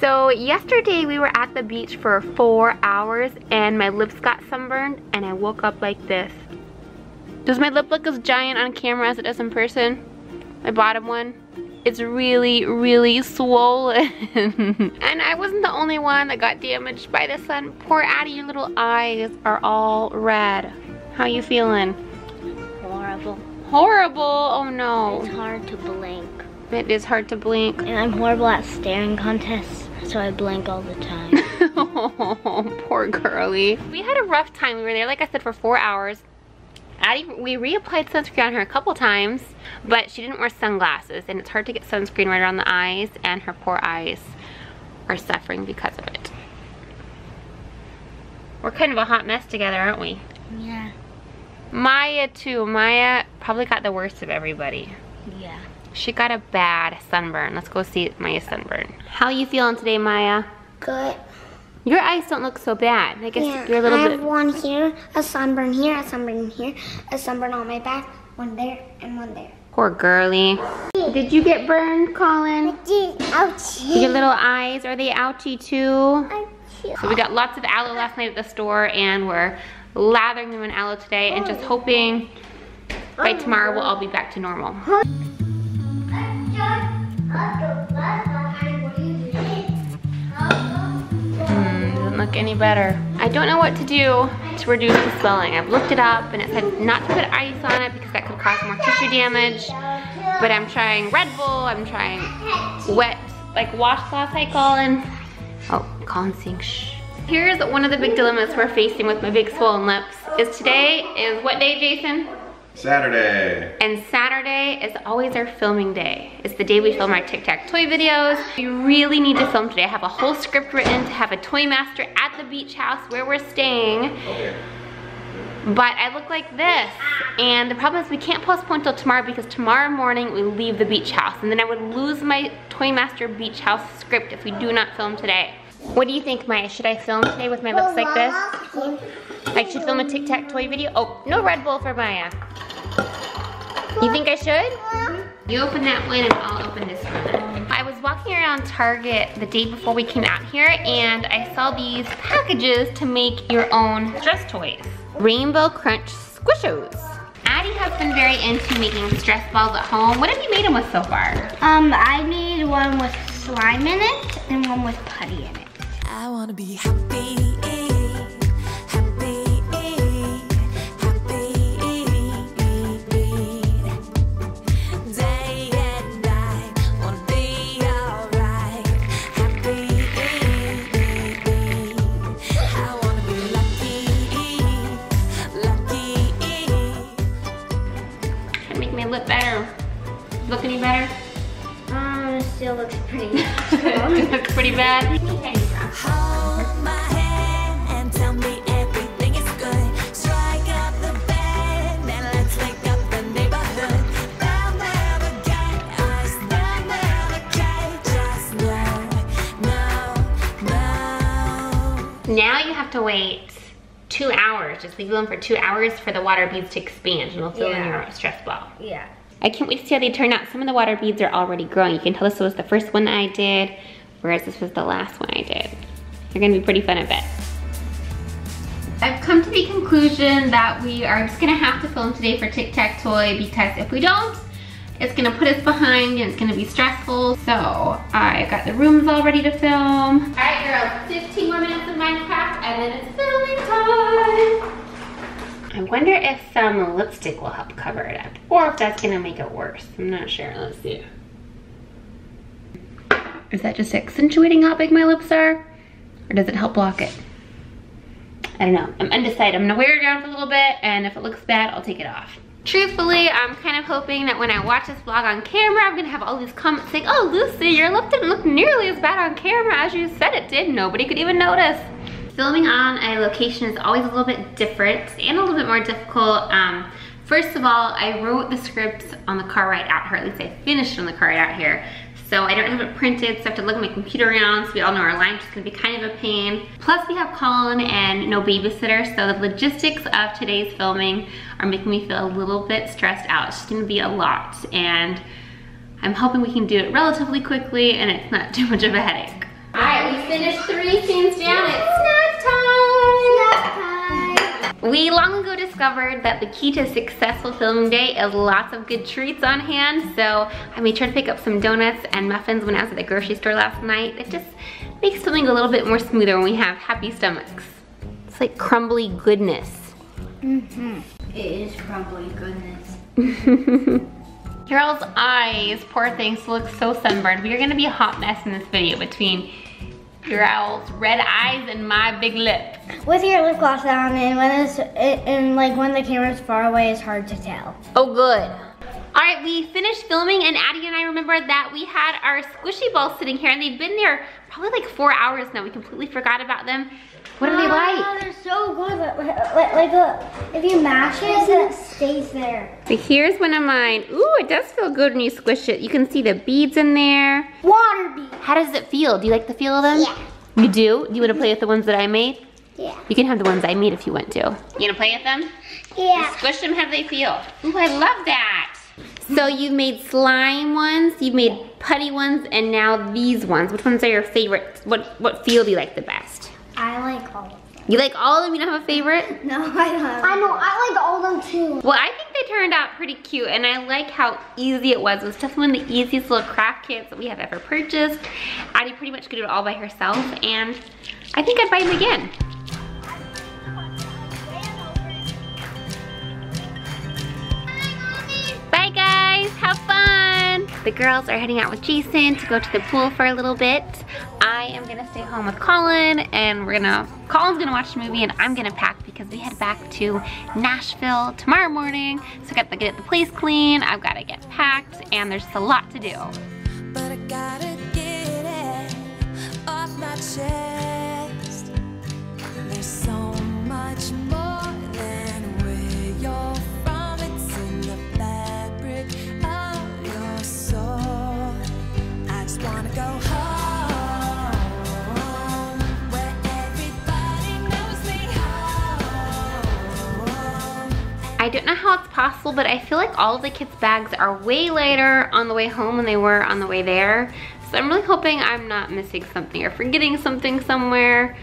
So yesterday we were at the beach for four hours and my lips got sunburned and I woke up like this. Does my lip look as giant on camera as it does in person? My bottom one? It's really, really swollen. and I wasn't the only one that got damaged by the sun. Poor Addy, your little eyes are all red. How you feeling? Horrible. Horrible, oh no. It's hard to blink. It is hard to blink. And I'm horrible at staring contests, so I blink all the time. oh, poor girly. We had a rough time. We were there, like I said, for four hours. Addy, we reapplied sunscreen on her a couple times, but she didn't wear sunglasses, and it's hard to get sunscreen right around the eyes, and her poor eyes are suffering because of it. We're kind of a hot mess together, aren't we? Yeah. Maya, too. Maya probably got the worst of everybody. Yeah. She got a bad sunburn. Let's go see Maya's sunburn. How you feeling today, Maya? Good. Your eyes don't look so bad. I guess Yeah, you're a little I have bit... one here, a sunburn here, a sunburn here, a sunburn on my back, one there, and one there. Poor girly. Did you get burned, Colin? Ouch. Your little eyes, are they ouchy too? Ouch. So we got lots of aloe last night at the store and we're lathering them in aloe today and just oh. hoping by oh. tomorrow we'll all be back to normal. Hmm, doesn't look any better. I don't know what to do to reduce the swelling. I've looked it up and it said not to put ice on it because that could cause more tissue damage. But I'm trying Red Bull, I'm trying wet, like washcloth, hi Colin. Oh, Colin's saying shh. Here's one of the big dilemmas we're facing with my big swollen lips. Is today is what day, Jason? Saturday. And Saturday is always our filming day. It's the day we film our tic-tac-toy videos. We really need to film today. I have a whole script written to have a toy master at the beach house where we're staying. Okay. But I look like this. And the problem is we can't postpone till tomorrow because tomorrow morning we leave the beach house. And then I would lose my Toy Master Beach House script if we do not film today. What do you think, Maya? Should I film today with my lips like this? I should film a tic-tac-toy video? Oh, no Red Bull for Maya. You think I should? You open that one and I'll open this one. I was walking around Target the day before we came out here and I saw these packages to make your own stress toys. Rainbow Crunch Squoosh-O's. Addy has been very into making stress balls at home. What have you made them with so far? Um, I made one with slime in it and one with putty in it. I wanna be happy, happy, no, no. Now you have to wait two hours. Just leave them for two hours for the water beads to expand and it'll fill in Yeah. your stress ball. yeah. I can't wait to see how they turn out. Some of the water beads are already growing. You can tell this was the first one I did, whereas this was the last one I did. They're gonna be pretty fun, I bet. I've come to the conclusion that we are just gonna have to film today for Tic-Tac-Toy because if we don't, it's gonna put us behind and it's gonna be stressful. So I got the rooms all ready to film. All right, girls, 15 more minutes of Minecraft and then it's filming time. I wonder if some lipstick will help cover it up or if that's gonna make it worse. I'm not sure, let's see. Is that just accentuating how big my lips are? Or does it help block it? I don't know, I'm undecided. I'm gonna wear it down for a little bit and if it looks bad, I'll take it off. Truthfully, I'm kind of hoping that when I watch this vlog on camera, I'm gonna have all these comments saying, oh Lucy, your lip didn't look nearly as bad on camera as you said it did. Nobody could even notice. Filming on a location is always a little bit different and a little bit more difficult. Um, first of all, I wrote the script on the car ride out here, at least I finished on the car ride out here. So I don't have it printed, so I have to look at my computer around, so we all know our lunch is gonna be kind of a pain. Plus we have Colin and no babysitter, so the logistics of today's filming are making me feel a little bit stressed out. It's gonna be a lot, and I'm hoping we can do it relatively quickly and it's not too much of a headache. All right, we finished three scenes down. We long ago discovered that the key to a successful filming day is lots of good treats on hand. So I made sure to pick up some donuts and muffins when I was at the grocery store last night. It just makes filming a little bit more smoother when we have happy stomachs. It's like crumbly goodness. Mm-hmm. It is crumbly goodness. Carol's eyes, poor thing, still look so sunburned. We are gonna be a hot mess in this video between Carol's red eyes and my big lip. With your lip gloss on and when it's it, and like when the camera's far away, it's hard to tell. Oh, good. All right, we finished filming and Addy and I remember that we had our squishy balls sitting here and they've been there probably like four hours now. We completely forgot about them. What are they Ah, like? They're so good. Like, like, like uh, if you mash it, it stays there. So here's one of mine. Ooh, it does feel good when you squish it. You can see the beads in there. Water bead. How does it feel? Do you like the feel of them? Yeah. You do? Do you want to play with the ones that I made? Yeah. You can have the ones I made if you want to. You gonna play with them? Yeah. Squish them, how do they feel? Ooh, I love that. So you've made slime ones, you've made putty ones, and now these ones. Which ones are your favorites? What what feel do you like the best? I like all of them. You like all of them? You don't have a favorite? No, I don't. I know, I like all of them too. Well, I think they turned out pretty cute, and I like how easy it was. It was definitely one of the easiest little craft kits that we have ever purchased. Addy pretty much could do it all by herself, and I think I'd buy them again. Bye guys, have fun. The girls are heading out with Jason to go to the pool for a little bit. Am gonna stay home with Colin and we're gonna, Colin's gonna watch the movie and I'm gonna pack because we head back to Nashville tomorrow morning. So I got to get the place clean, I've gotta get packed and there's just a lot to do. I don't know how it's possible, but I feel like all of the kids' bags are way lighter on the way home than they were on the way there. So I'm really hoping I'm not missing something or forgetting something somewhere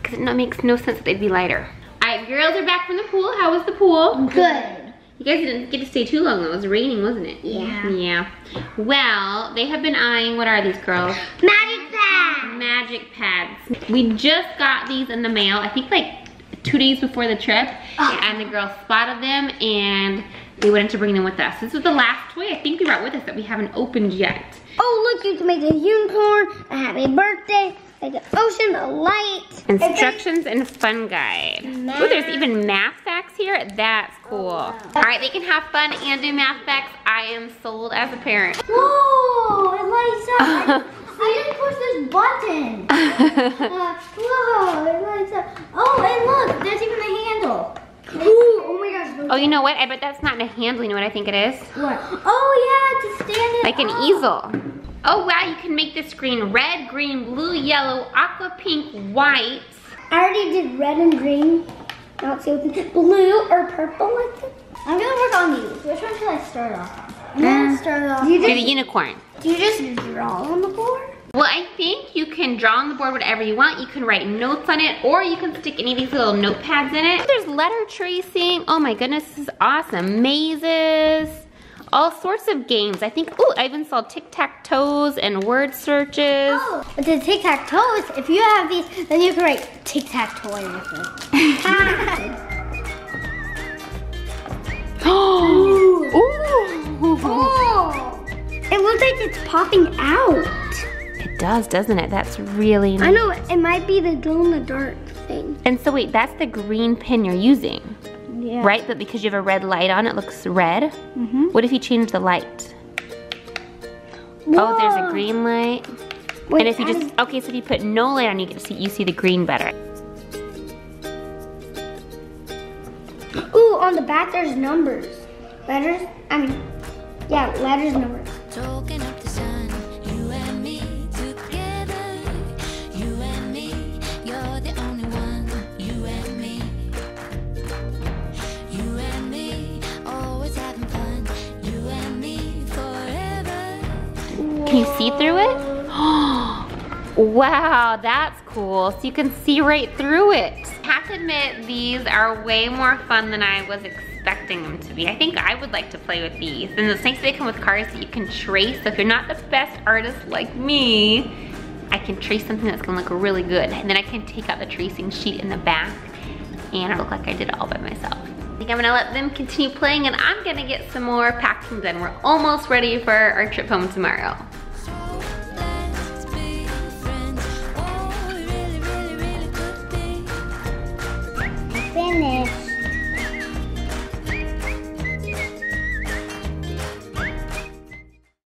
because it makes no sense that they'd be lighter. All right, girls are back from the pool. How was the pool? Good. You guys didn't get to stay too long though. It was raining, wasn't it? Yeah. Yeah. Well, they have been eyeing, what are these girls? Magic pads. Magic pads. We just got these in the mail, I think like two days before the trip. And the girls spotted them and they wanted to bring them with us. This was the last toy I think we brought with us that we haven't opened yet. Oh, look, you can make a unicorn, a happy birthday, like an ocean, a light. Instructions and fun guide. Oh, there's even math facts here. That's oh, cool. All right, they can have fun and do math facts. I am sold as a parent. Whoa, it lights up. I, I didn't push this button. Uh, whoa, it lights up. Oh, and look, there's even a handle. Ooh, oh my gosh. oh, you know what? I bet that's not a handle. You know what I think it is? What? Oh yeah, to stand it Like an up. easel. Oh wow, you can make this screen red, green, blue, yellow, aqua pink, white. I already did red and green. Let's see blue or purple. I think. I'm gonna work on these. Which one should I start off on? I'm gonna start off. Do the unicorn. do you just draw on the board? Well, I think you can draw on the board whatever you want. You can write notes on it, or you can stick any of these little notepads in it. There's letter tracing. Oh my goodness, this is awesome. Mazes, all sorts of games. I think, oh, I even saw tic-tac-toes and word searches. Oh, but the tic tac toes. If you have these, then you can write tic tac toe in with it. Ooh. it's popping out. It does, doesn't it? That's really nice. I know it might be the glow in the dark thing. And so wait, that's the green pin you're using, Yeah. right? But because you have a red light on, it looks red. Mhm. What if you change the light? Oh, there's a green light. Wait, and if you just, okay, so if you put no light on, you get to see, you see the green better. Ooh, on the back there's numbers. Letters? I mean, yeah, letters, numbers. Soaking up the sun, you and me together. You and me, you're the only one. You and me, you and me, always having fun. You and me forever. Can you see through it? Wow, that's cool. So you can see right through it. I have to admit, these are way more fun than I was expecting them to be. I think I would like to play with these. And it's nice they come with cards that you can trace. So if you're not the best artist like me, I can trace something that's gonna look really good. And then I can take out the tracing sheet in the back and I look like I did it all by myself. I think I'm gonna let them continue playing and I'm gonna get some more packing done. We're almost ready for our trip home tomorrow. Planet.